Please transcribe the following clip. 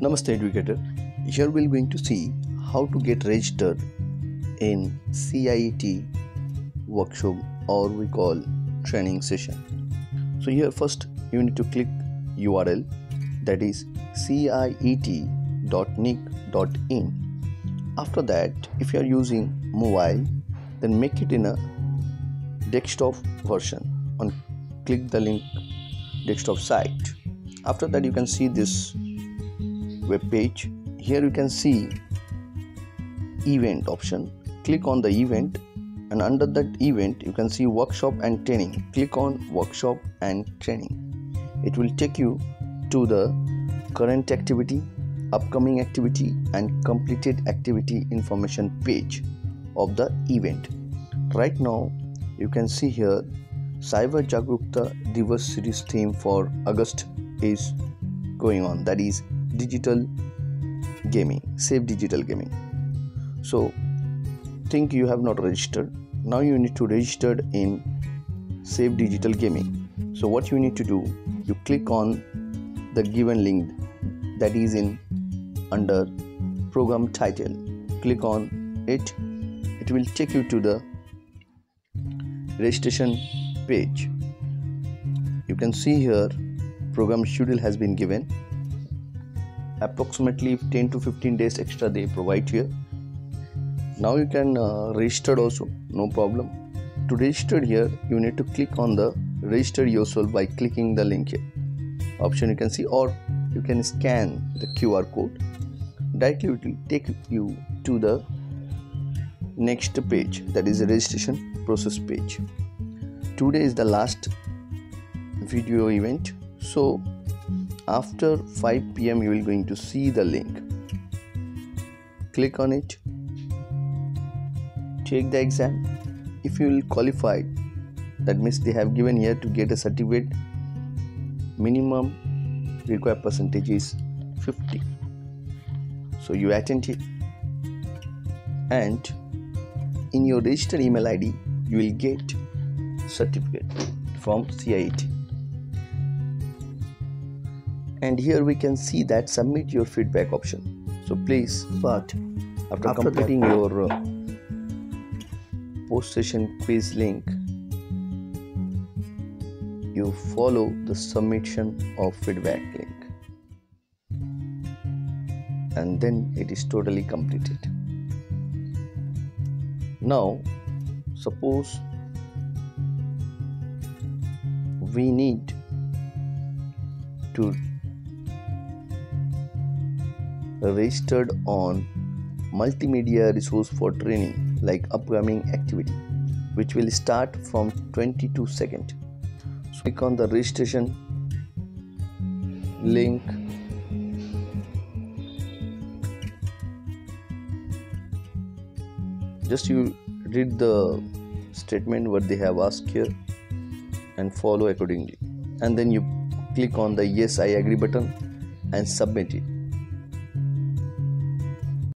Namaste educator. Here we're going to see how to get registered in CIET workshop or we call training session. So here first you need to click URL that is ciet.nic.in. After that if you are using mobile then make it in a desktop version and click the link desktop site after that you can see this web page. Here you can see event option. Click on the event and under that event you can see workshop and training. Click on workshop and training. It will take you to the current activity upcoming activity and completed activity information page of the event. Right now you can see here cyber jagrukta divas series theme for august is going on. That is digital gaming safe digital gaming. So think you have not registered. Now you need to register in safe digital gaming. So what you need to do you click on the given link that is in under program title. Click on it. It will take you to the registration page. You can see here program schedule has been given approximately 10 to 15 days extra they provide here. Now you can uh, register also no problem. To register here you need to click on the register yourself by clicking the link here. Option you can see or you can scan the qr code. Directly it will take you to the next page that is the registration process page. Today is the last video event so after 5 pm you will going to see the link. Click on it. Take the exam. If you will qualify that means they have given here to get a certificate. Minimum required percentage is 50 so you attend it and in your registered email id you will get certificate from CIET and here we can see that submit your feedback option. So please but after, after completing that, your uh, post session quiz link you follow the submission of feedback link. And then it is totally completed. Now suppose we need to registered on multimedia resource for training like upcoming activity which will start from 22 second. So click on the registration link. Just you read the statement what they have asked here and follow accordingly. And then you click on the yes i agree button and submit it